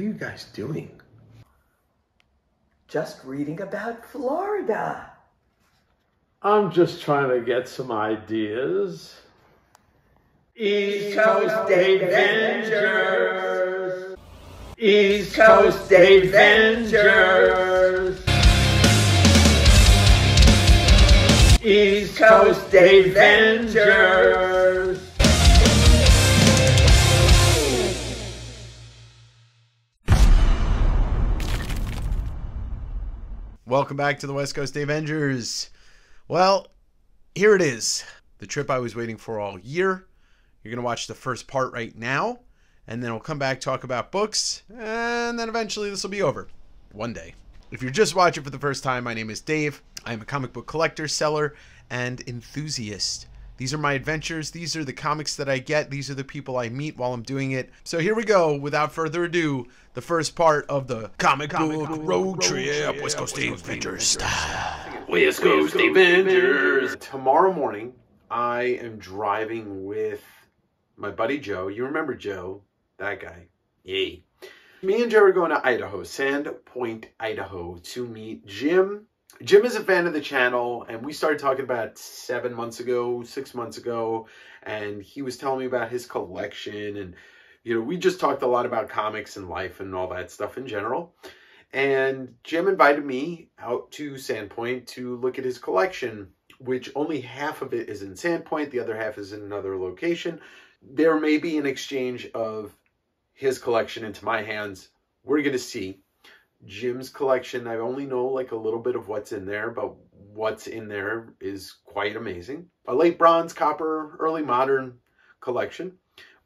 are you guys doing? Just reading about Florida. I'm just trying to get some ideas. East Coast Coast Adventures. East Coast Adventures. East Coast Adventures. Welcome back to the West Coast Davengers. Well, here it is. The trip I was waiting for all year. You're going to watch the first part right now, and then we'll come back, talk about books, and then eventually this will be over. One day. If you're just watching for the first time, my name is Dave. I am a comic book collector, seller, and enthusiast. These are my adventures. These are the comics that I get. These are the people I meet while I'm doing it. So here we go. Without further ado, the first part of the comic, book, road, trip, West Coast Adventures style. West Coast Davengers. Tomorrow morning, I am driving with my buddy Joe. You remember Joe, that guy. Yay. Me and Joe are going to Idaho, Sand Point, Idaho, to meet Jim. Jim is a fan of the channel, and we started talking about seven months ago, six months ago, and he was telling me about his collection. And, you know, we just talked a lot about comics and life and all that stuff in general. And Jim invited me out to Sandpoint to look at his collection, which only half of it is in Sandpoint, the other half is in another location. There may be an exchange of his collection into my hands. We're going to see. Jim's collection, I only know like a little bit of what's in there, but what's in there is quite amazing. A late bronze, copper, early modern collection.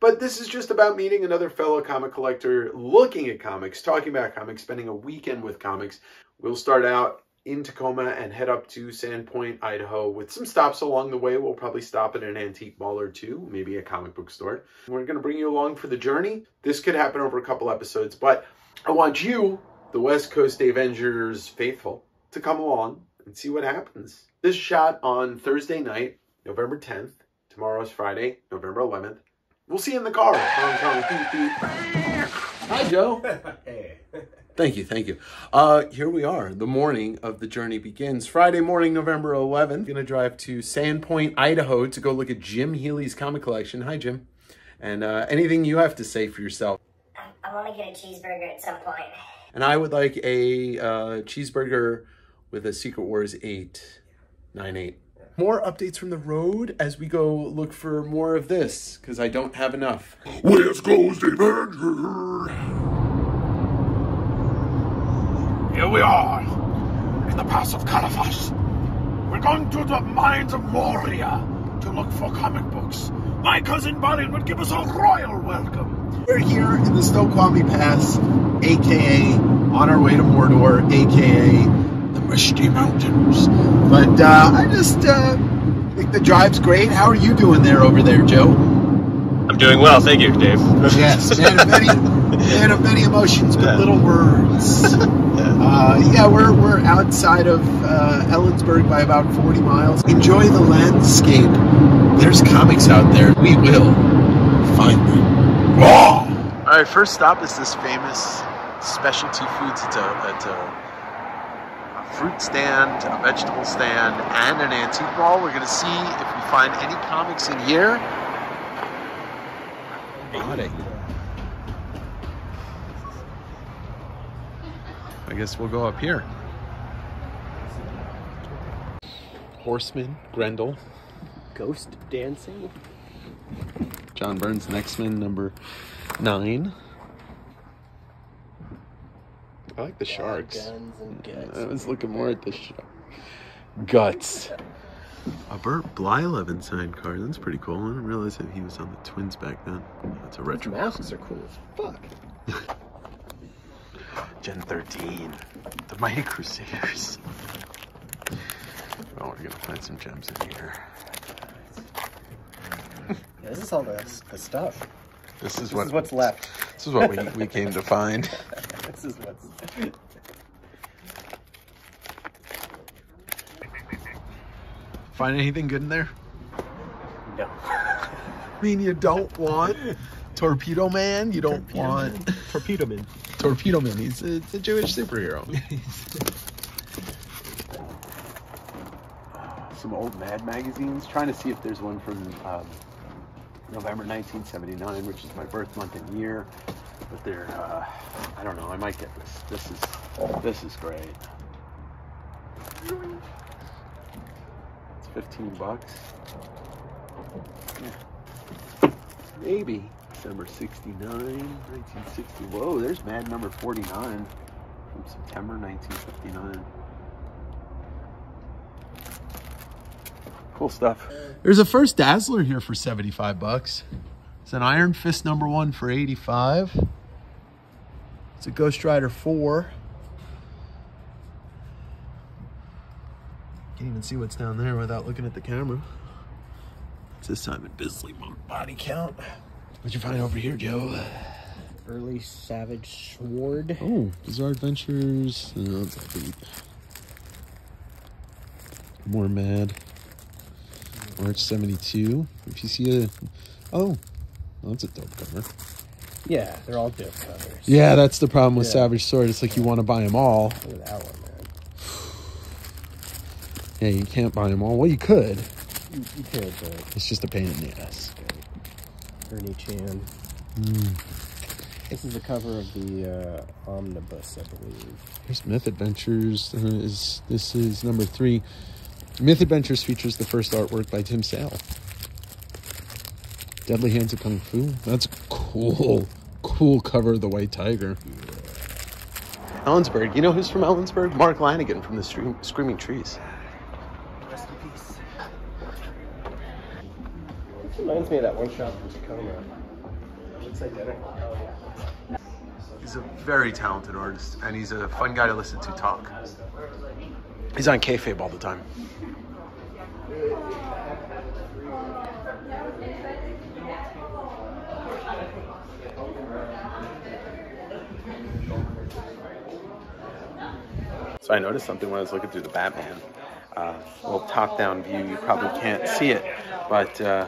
But this is just about meeting another fellow comic collector, looking at comics, talking about comics, spending a weekend with comics. We'll start out in Tacoma and head up to Sandpoint, Idaho, with some stops along the way. We'll probably stop at an antique mall or two, maybe a comic book store. We're going to bring you along for the journey. This could happen over a couple episodes, but I want you, the West Coast Davengers faithful, to come along and see what happens. This shot on Thursday night, November 10th. Tomorrow's Friday, November 11th. We'll see you in the car. Honk, honk, beep, beep. Hi, Joe. Hey. Thank you, thank you. Uh, here we are. The morning of the journey begins. Friday morning, November 11th. Gonna drive to Sandpoint, Idaho to go look at Jim Healy's comic collection. Hi, Jim. And uh, anything you have to say for yourself. I want to get a cheeseburger at some point. And I would like a uh, cheeseburger with a Secret Wars 898. More updates from the road as we go look for more of this, because I don't have enough. West Coast Avenger. Here we are, in the pass of Califas. We're going to the mines of Moria to look for comic books. My cousin Balin would give us a royal welcome. We're here in the Snoqualmie Pass, aka on our way to Mordor, aka the Misty Mountains. But uh, I just uh, think the drive's great. How are you doing there over there, Joe? I'm doing well, thank you, Dave. Yes, man of many, man of many emotions, but little words. Uh, yeah, we're we're outside of uh, Ellensburg by about 40 miles. Enjoy the landscape. There's comics out there. We will find them. All right, first stop is this famous specialty foods. It's a, it's a, a fruit stand, a vegetable stand, and an antique mall. We're gonna see if we find any comics in here. Body. I guess we'll go up here. Horseman, Grendel, Ghost dancing? John Burns, X-Men number nine. I like the sharks. Guns and guts. I was looking more at the shark. Guts. A Bert Blyleven signed card. That's pretty cool. I didn't realize that he was on the Twins back then. That's a Those retro. masks are cool as fuck. Gen 13. The Mighty Crusaders. Oh, we're gonna find some gems in here. Yeah, this is all the, the stuff. This is This what is what's left. this is what we, we came to find. this is what's. Find anything good in there? No. I mean, you don't want Torpedo Man. You don't want Torpedo Man. Torpedo Man. He's a, a Jewish superhero. Some old Mad magazines. Trying to see if there's one from um, November 1979, which is my birth month and year. But they're, uh, I don't know. I might get this. This is, this is great. It's 15 bucks. Yeah. Maybe. December 69, 1960. Whoa, there's Mad number 49 from September 1959. Cool stuff. There's a first Dazzler here for 75 bucks. It's an Iron Fist number one for 85. It's a Ghost Rider 4. Can't even see what's down there without looking at the camera. It's a Simon Bisley body count. What'd you find over here, Joe? Early Savage Sword. Oh, Bizarre Adventures. No, it's not deep. More Mad. March 72. If you see a... Oh, that's a dope cover. Yeah, they're all dope covers. Yeah, that's the problem with Yeah. Savage Sword. It's like you want to buy them all. Look at that one, man. Yeah, you can't buy them all. Well, you could. You, you could, but It's just a pain in the ass. Ernie Chan. This is the cover of the uh, omnibus, I believe. Here's Myth Adventures. Uh, is This is number three. Myth Adventures features the first artwork by Tim Sale. Deadly Hands of Kung Fu. That's cool, cool cover of the White Tiger. Ellensburg. You know who's from Ellensburg? Mark Lanegan from the Stream, Screaming Trees. Rest in peace. Reminds me of that one shot from Tacoma. Looks identical. Oh, he's a very talented artist, and he's a fun guy to listen to talk. He's on kayfabe all the time. So I noticed something when I was looking through the Batman. Uh, little top-down view. You probably can't see it, but uh,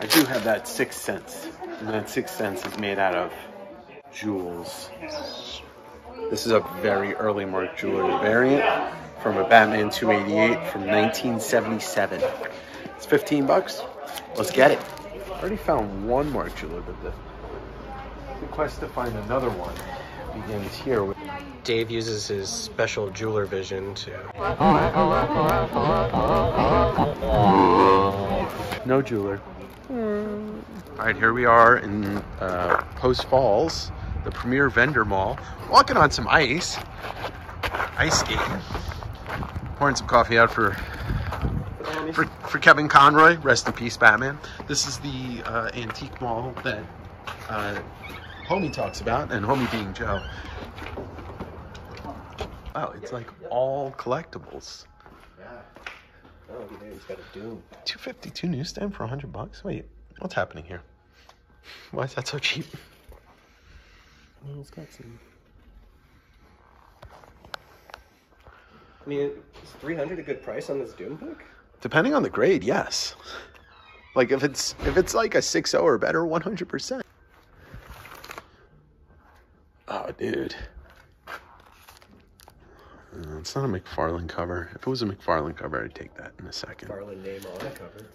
I do have that sixth sense, and that sixth sense is made out of jewels. This is a very early Mark Jewelers variant from a Batman 288 from 1977. It's 15 bucks. Let's get it. I already found one Mark jeweler, but the, the quest to find another one begins here. With, Dave uses his special jeweler vision to. no jeweler. All right, here we are in uh, Post Falls, the premier vendor mall, walking on some ice, ice skating, pouring some coffee out for for, for Kevin Conroy. Rest in peace, Batman. This is the uh, antique mall that uh, Homie talks about, and Homie being Joe. Wow, it's like all collectibles. Yeah. Oh, yeah, he's got a Doom. 252 newsstand for 100 bucks? Wait, what's happening here? Why is that so cheap? Well, it's got some. I mean, is 300 a good price on this Doom book? Depending on the grade, yes. Like if it's if it's like a 6.0 or better, 100%. Oh, dude. Uh, It's not a McFarlane cover. If it was a McFarlane cover, I'd take that in a second. Garland name on the cover.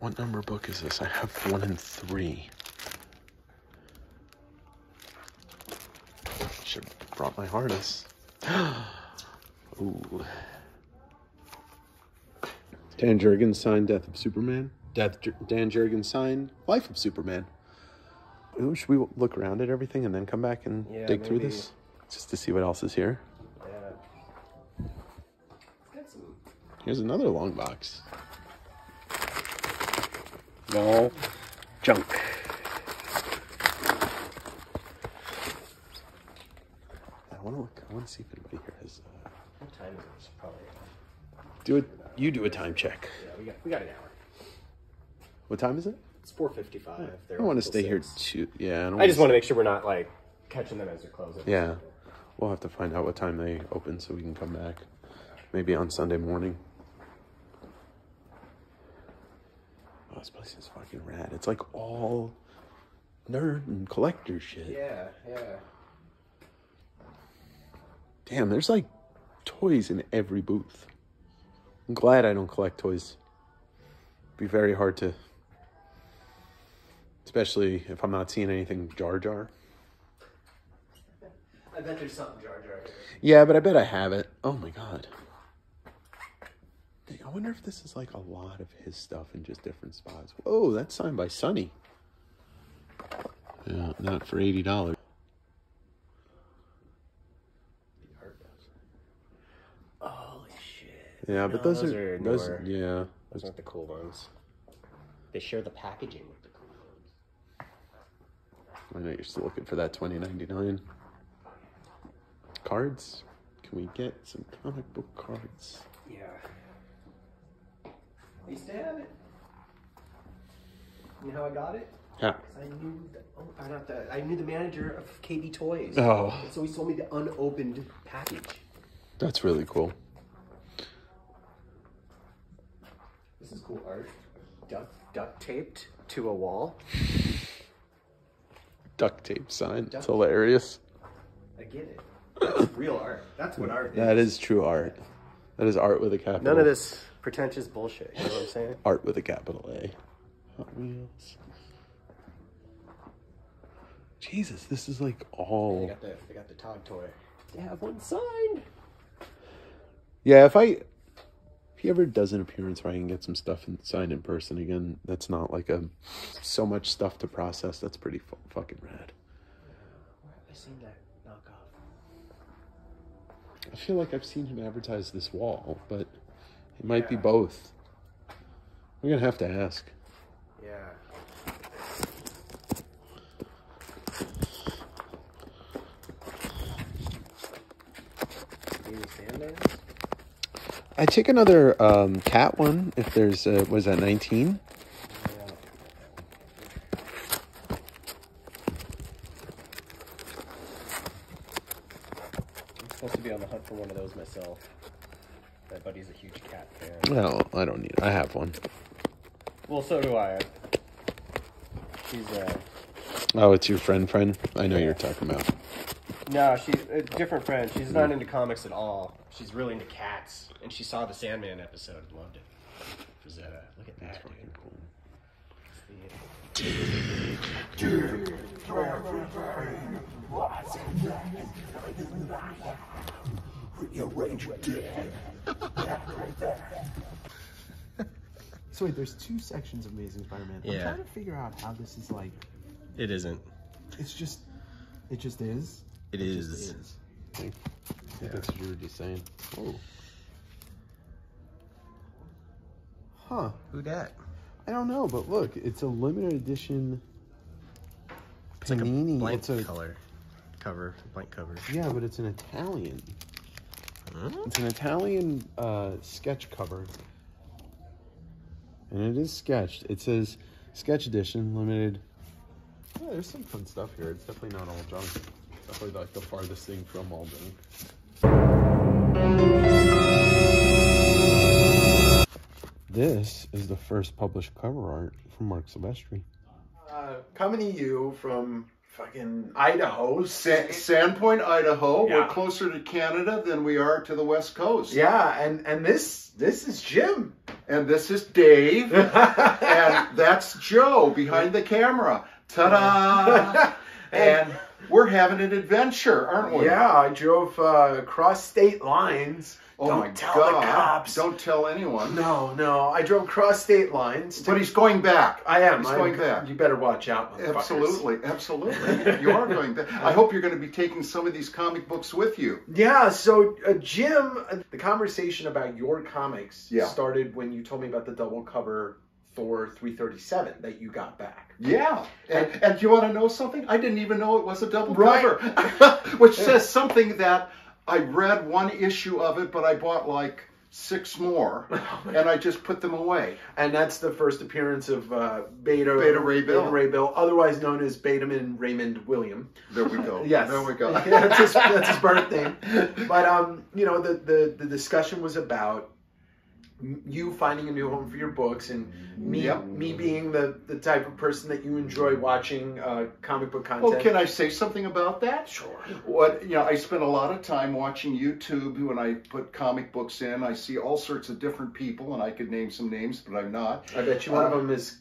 What number book is this? I have one and three. Should have brought my harness. Ooh. Dan Jurgens signed Death of Superman. Death, Dan Jurgens signed Life of Superman. Ooh, should we look around at everything and then come back and Yeah, dig through this? Just to see what else is here. Yeah. Here's another long box. Wall junk. I want to look. I want to see if anybody here has. Uh, time is it? Probably. do it. You do a time check. Yeah, we got we got an hour. What time is it? It's 4:55. I don't want to stay here too. Yeah, I, don't I just want to make sure we're not like catching them as they're closing. Yeah, we'll have to find out what time they open so we can come back. Maybe on Sunday morning. Oh, this place is fucking rad. It's like all nerd and collector shit. Yeah, yeah. Damn, there's like toys in every booth. I'm glad I don't collect toys. It'd be very hard to, especially if I'm not seeing anything Jar Jar. I bet there's something Jar Jar. here. Yeah, but I bet I have it. Oh my god. I wonder if this is like a lot of his stuff in just different spots. Whoa, that's signed by Sonny. Yeah, not for eighty dollars. Holy shit. Yeah, but No, those, those are, are those. newer. Yeah, Those aren't the cool ones. They share the packaging with the cool ones. I know you're still looking for that twenty ninety nine. Cards? Can we get some comic book cards? Yeah. I used to have it. You know how I got it? Yeah. I knew the, oh, I not the I knew the manager of KB Toys. Oh. And so he sold me the unopened package. That's really cool. This is cool art. Duct, duct taped to a wall. Duct tape sign. It's Duct- hilarious. I get it. That's real art. That's what art is. That is true art. That is art with a capital. None of this pretentious bullshit. You know what I'm saying? Art with a capital A. Hot Wheels. Jesus, this is like They all. got the they got the Todd toy. They have one signed. Yeah, if I. If he ever does an appearance where I can get some stuff signed in person again, that's not like a so much stuff to process. That's pretty fu- fucking rad. Where have I seen that knockoff? I feel like I've seen him advertise this wall, but it might be both. We're gonna have to ask. Yeah. Maybe Sanders? I take another um, cat one if there's uh, was that 19? Yeah. I'm supposed to be on the hunt for one of those myself. My buddy's a huge cat fan. Well, I don't need. I have one. Well, so do I. She's uh Oh, it's your friend, friend. I know you're talking about. No, she's a different friend. She's not hmm. into comics at all. She's really into cats, and she saw the Sandman episode and loved it. Rosetta, look at that, dude. So wait, there's two sections of Amazing Spider-Man. I'm Yeah. trying to figure out how this is like. It isn't. It's just, it just is. It It is. is. I think that's what you were just saying. Oh, huh? Who dat? I don't know, but look, it's a limited edition. It's like a blank it's a color cover, blank cover. yeah, but it's an Italian. Huh? It's an Italian uh, sketch cover, and it is sketched. It says sketch edition limited. Yeah, there's some fun stuff here. It's definitely not all junk. Definitely like the farthest thing from all junk. This is the first published cover art from Marc Silvestri. Uh, coming to you from fucking Idaho. Sa- Sandpoint, Idaho. Yeah. We're closer to Canada than we are to the West Coast. Yeah, and and this this is Jim. And this is Dave. and that's Joe behind the camera. Ta-da! and we're having an adventure, aren't we? Yeah, I drove uh, across state lines. Oh Don't my tell God! the cops. Don't tell anyone. No, no, I drove across state lines. To, But he's going back. I am. He's I'm- going back. You better watch out. Absolutely, absolutely. you are going back. I hope you're going to be taking some of these comic books with you. Yeah, so uh, Jim, uh, the conversation about your comics Yeah. started when you told me about the double cover Thor 337 that you got back. Yeah, and, and do you want to know something? I didn't even know it was a double Right. cover, which says something that I read one issue of it, but I bought like six more, and I just put them away. And that's the first appearance of uh, Beta, Beta Ray Bill. Beta Ray Bill, otherwise known as Betaman Raymond William. There we go. Yes. there we go. That's, his, that's his birth name. But um, you know, the, the the discussion was about you finding a new home for your books and me Yep. me being the the type of person that you enjoy watching uh, comic book content. Well, can I say something about that? Sure. What you know, I spend a lot of time watching YouTube when I put comic books in. I see all sorts of different people, and I could name some names, but I'm not. I bet you one of Uh, them is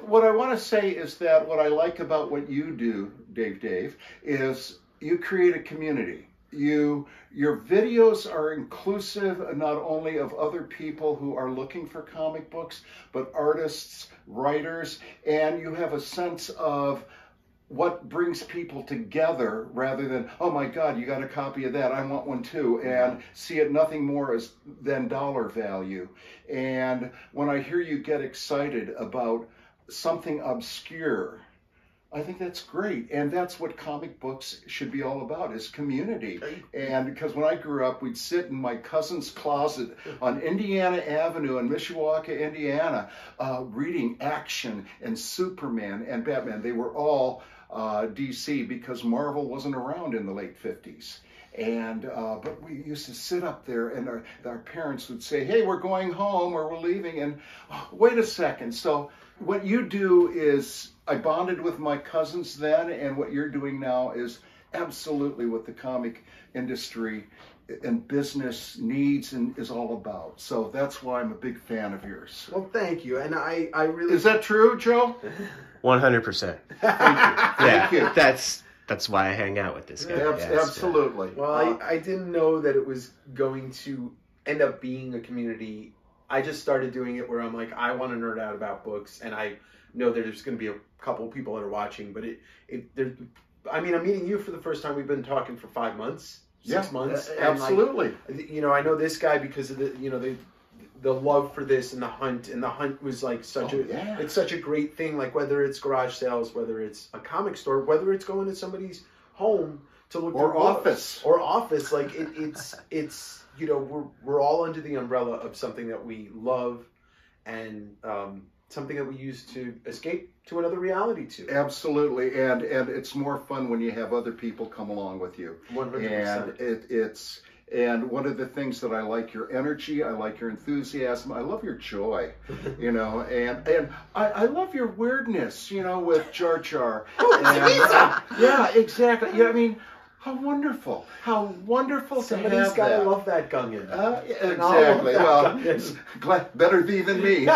What I want to say is that what I like about what you do, Dave Dave, is you create a community. You your videos are inclusive not only of other people who are looking for comic books, but artists, writers, and you have a sense of what brings people together rather than oh my god you got a copy of that i want one too and see it nothing more as than dollar value. And when i hear you get excited about something obscure i think that's great and that's what comic books should be all about is community and because when i grew up we'd sit in my cousin's closet on indiana avenue in mishawaka indiana uh, reading action and superman and batman they were all uh, DC because Marvel wasn't around in the late 50s. And uh, but we used to sit up there, and our, our parents would say, "Hey, we're going home, or we're leaving." And oh, wait a second. So what you do is, I bonded with my cousins then, and what you're doing now is absolutely what the comic industry and business needs and is all about. So that's why I'm a big fan of yours. well. Thank you, and I I really Is that true, Joe? One hundred percent. Thank Yeah, you. that's that's why I hang out with this guy. Abs- Yes, absolutely. Well, Uh, I, I didn't know that it was going to end up being a community. I just started doing it where I'm like, I want to nerd out about books, and I know there's going to be a couple people that are watching, but it, it, there, I mean, I'm meeting you for the first time. We've been talking for five months, six yeah, months, a- and, like, absolutely. you know, I know this guy because of the, you know, the, the love for this and the hunt, and the hunt was like such Oh, a, yeah. it's such a great thing. Like whether it's garage sales, whether it's a comic store, whether it's going to somebody's home to look Or through books, office. or office, like it, it's it's you know we're we're all under the umbrella of something that we love, and um, something that we use to escape to another reality to. Absolutely, and and it's more fun when you have other people come along with you. One hundred And percent. it, it's and one of the things that I like your energy, I like your enthusiasm, I love your joy, you know, and and I, I love your weirdness, you know, with Jar Jar. And, uh, yeah, exactly. Yeah, I mean, how wonderful, how wonderful to Somebody's have got to that. love that Gungan. Uh, yeah, And all of exactly. Well, Gungan. glad, better thee than me.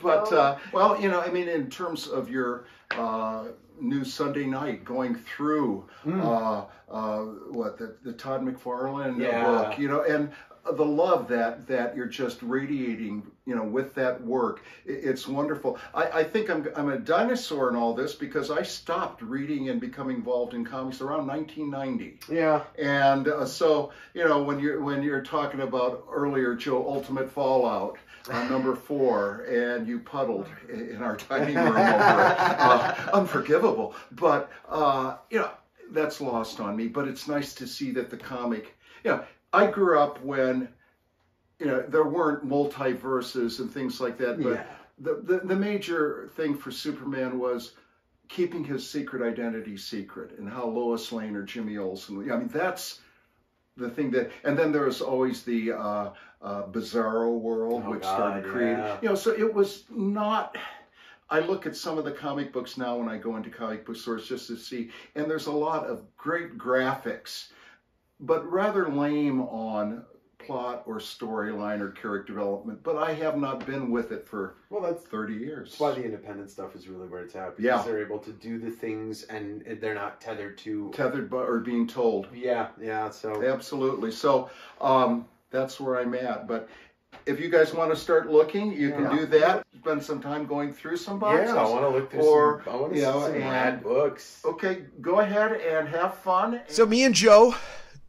but uh, well, you know, I mean, in terms of your uh, new Sunday night, going through uh, uh, what the, the Todd McFarlane Yeah. book, you know, and the love that that you're just radiating, you know, with that work, it's wonderful. I, I think I'm I'm a dinosaur in all this because I stopped reading and becoming involved in comics around 1990. yeah. And uh, so, you know, when you're when you're talking about earlier, Joe, Ultimate Fallout, uh, number four, and you puddled in our dining room over it, uh, unforgivable. But uh, you know, that's lost on me. But it's nice to see that the comic, you know, I grew up when, you know, there weren't multiverses and things like that. But Yeah. the, the the major thing for Superman was keeping his secret identity secret and how Lois Lane or Jimmy Olsen. I mean, that's the thing that. And then there was always the uh, uh, Bizarro world, Oh, which God, started creating. yeah. You know, so it was not. I look at some of the comic books now when I go into comic book stores just to see, and there's a lot of great graphics, but rather lame on plot or storyline or character development. But I have not been with it for Well, that's 30 years. That's why the independent stuff is really where it's at because Yeah. they're able to do the things and they're not tethered to. tethered by or being told. Yeah, yeah. So Absolutely. So um, that's where I'm at. But if you guys want to start looking, you can do that. Spend some time going through some boxes. yeah, I want to look through Or, some. I want to you know, some and- books. Okay, go ahead and have fun. So me and Joe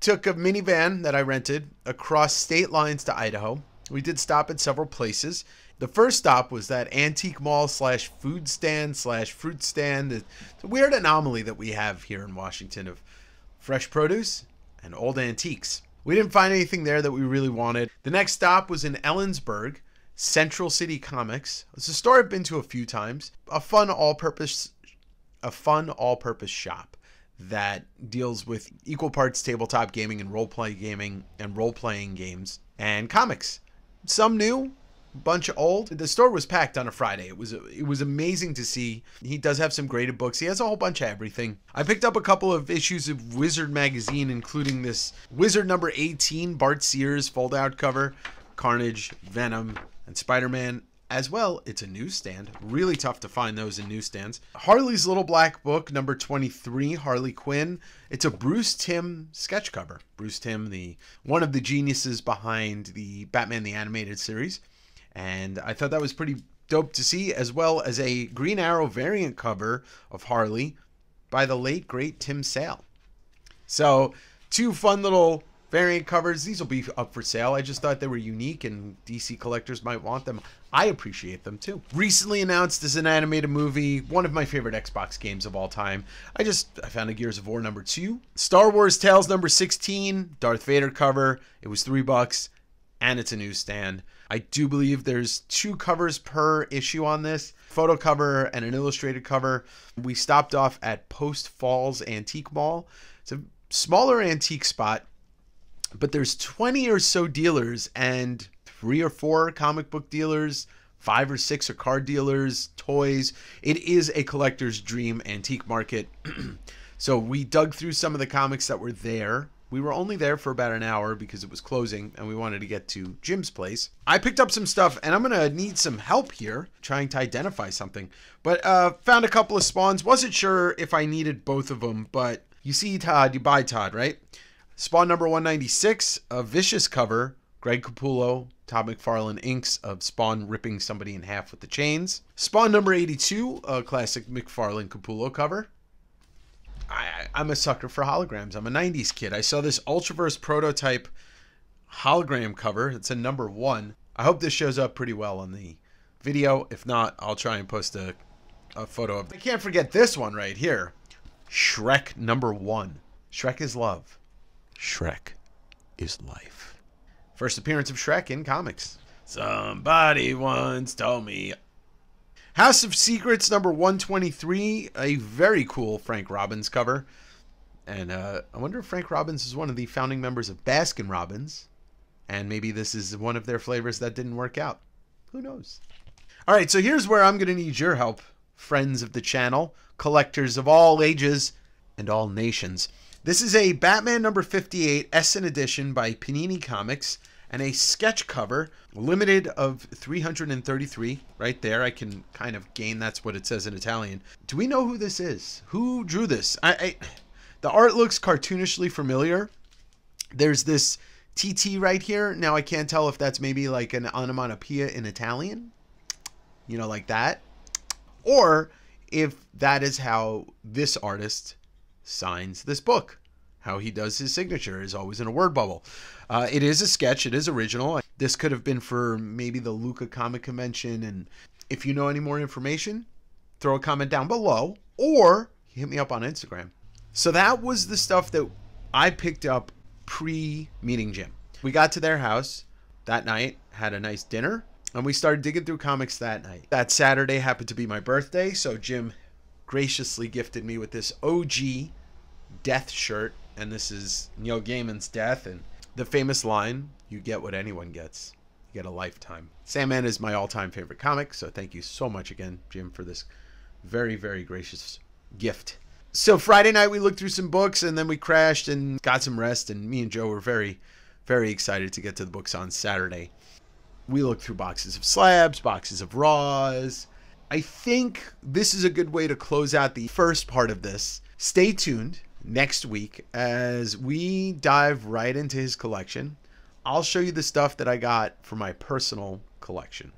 took a minivan that I rented across state lines to Idaho. We did stop at several places. The first stop was that antique mall slash food stand slash fruit stand. It's a weird anomaly that we have here in Washington of fresh produce and old antiques. We didn't find anything there that we really wanted. The next stop was in Ellensburg, Central City Comics. It's a store I've been to a few times. A fun all-purpose a fun all-purpose shop. That deals with equal parts tabletop gaming and role play gaming and role playing games and comics. Some new, bunch old. The store was packed on a Friday. It was it was amazing to see. He does have some graded books. He has a whole bunch of everything. I picked up a couple of issues of Wizard magazine, including this Wizard number 18, Bart Sears fold out cover, Carnage, Venom, and Spider Man. As well, it's a newsstand. Really tough to find those in newsstands. Harley's Little Black Book, number 23, Harley Quinn. It's a Bruce Timm sketch cover. Bruce Timm, the one of the geniuses behind the Batman the Animated Series. And I thought that was pretty dope to see, as well as a Green Arrow variant cover of Harley by the late, great Tim Sale. So, two fun little variant covers. These will be up for sale. I just thought they were unique and DC collectors might want them. I appreciate them too. Recently announced as an animated movie, one of my favorite Xbox games of all time. I just I found a Gears of War number 2. Star Wars Tales number 16, Darth Vader cover. It was 3 bucks and it's a newsstand. I do believe there's two covers per issue on this photo cover and an illustrated cover. We stopped off at Post Falls Antique Mall. It's a smaller antique spot, but there's 20 or so dealers and three or four comic book dealers, five or six are card dealers, toys. It is a collector's dream antique market. so we dug through some of the comics that were there. We were only there for about an hour because it was closing and we wanted to get to Jim's place. I picked up some stuff and I'm going to need some help here trying to identify something. But uh, found a couple of spawns. Wasn't sure if I needed both of them, but you see Todd, you buy Todd, right? Spawn number 196, a vicious cover. Greg Capullo, Todd McFarlane inks of Spawn ripping somebody in half with the chains. Spawn number 82, a classic McFarlane Capullo cover. I, I'm a sucker for holograms. I'm a 90s kid. I saw this Ultraverse prototype hologram cover. It's a number one. I hope this shows up pretty well on the video. If not, I'll try and post a, a photo of it. I can't forget this one right here. Shrek number one. Shrek is love. Shrek is life. First appearance of Shrek in comics. Somebody once told me House of Secrets number 123, a very cool Frank Robbins cover. And uh, I wonder if Frank Robbins is one of the founding members of Baskin Robbins. And maybe this is one of their flavors that didn't work out. Who knows? All right, so here's where I'm going to need your help, friends of the channel, collectors of all ages and all nations. This is a Batman number 58 Essen edition by Panini Comics and a sketch cover, limited of 333. Right there, I can kind of gain. That's what it says in Italian. Do we know who this is? Who drew this? I, I the art looks cartoonishly familiar. There's this TT right here. Now I can't tell if that's maybe like an onomatopoeia in Italian, you know, like that, or if that is how this artist signs this book how he does his signature is always in a word bubble. Uh, it is a sketch. It is original. This could have been for maybe the Lucca Comic Convention. And if you know any more information, throw a comment down below or hit me up on Instagram. So that was the stuff that I picked up pre meeting Jim. We got to their house that night, had a nice dinner, and we started digging through comics that night. That Saturday happened to be my birthday, so Jim graciously gifted me with this OG death shirt and this is Neil Gaiman's death and the famous line, you get what anyone gets. You get a lifetime. Sandman is my all-time favorite comic, so thank you so much again, Jim, for this very, very gracious gift. So Friday night we looked through some books and then we crashed and got some rest and me and Joe were very, very excited to get to the books on Saturday. We looked through boxes of slabs, boxes of raws. I think this is a good way to close out the first part of this. Stay tuned next week as we dive right into his collection. I'll show you the stuff that I got for my personal collection.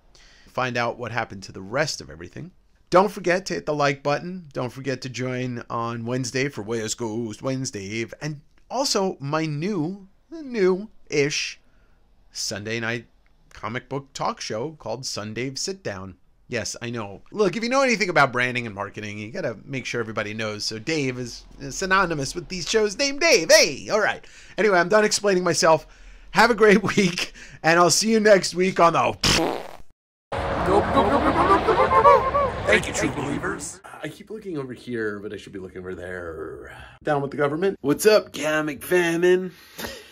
Find out what happened to the rest of everything. Don't forget to hit the like button. Don't forget to join on Wednesday for West Coast Wednesday. And also my new, new-ish Sunday night comic book talk show called Sunday Sit Down. Yes, I know. Look, if you know anything about branding and marketing, you gotta make sure everybody knows. So Dave is, synonymous with these shows named Dave. Hey, all right. Anyway, I'm done explaining myself. Have a great week, and I'll see you next week on the. Thank you, true believers. I keep looking over here, but I should be looking over there. Down with the government. What's up, Gam Famine?